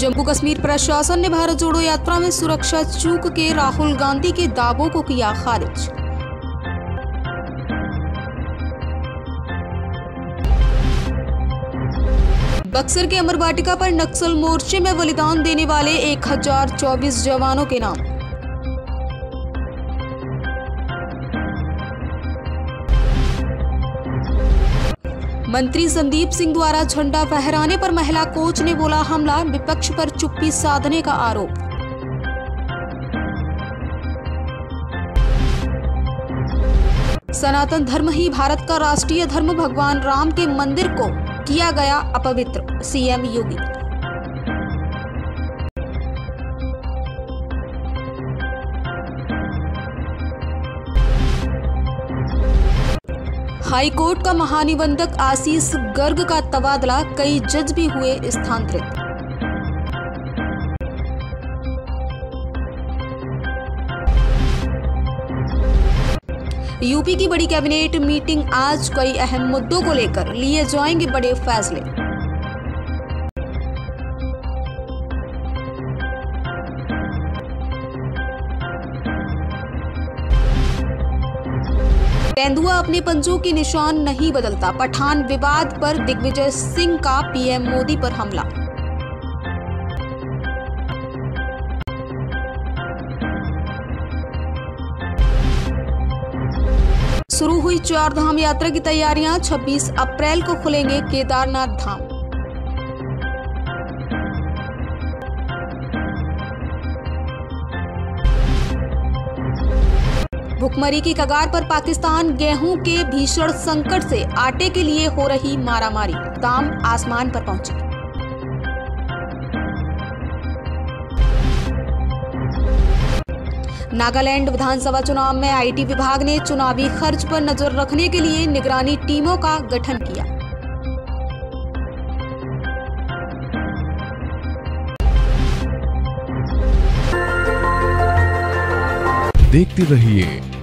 जम्मू कश्मीर प्रशासन ने भारत जोड़ो यात्रा में सुरक्षा चूक के राहुल गांधी के दावों को किया खारिज। बक्सर के अमर वाटिका पर नक्सल मोर्चे में बलिदान देने वाले 1024 जवानों के नाम। मंत्री संदीप सिंह द्वारा झंडा फहराने पर महिला कोच ने बोला हमला, विपक्ष पर चुप्पी साधने का आरोप। सनातन धर्म ही भारत का राष्ट्रीय धर्म, भगवान राम के मंदिर को किया गया अपवित्र। सीएम योगी हाईकोर्ट का महानिबंधक आशीष गर्ग का तबादला कई जज भी हुए स्थानांतरित। यूपी की बड़ी कैबिनेट मीटिंग आज कई अहम मुद्दों को लेकर लिए जाएँगे बड़े फैसले। तेंदुआ अपने पंजों के निशान नहीं बदलता। पठान विवाद पर दिग्विजय सिंह का पीएम मोदी पर हमला। शुरू हुई चार धाम यात्रा की तैयारियाँ। 26 अप्रैल को खुलेंगे केदारनाथ धाम। भुखमरी की कगार पर पाकिस्तान गेहूँ के भीषण संकट से आटे के लिए हो रही मारामारी। दाम आसमान पर पहुँचे। नागालैंड विधानसभा चुनाव में आईटी विभाग ने चुनावी खर्च पर नज़र रखने के लिए निगरानी टीमों का गठन किया। देखते रहिए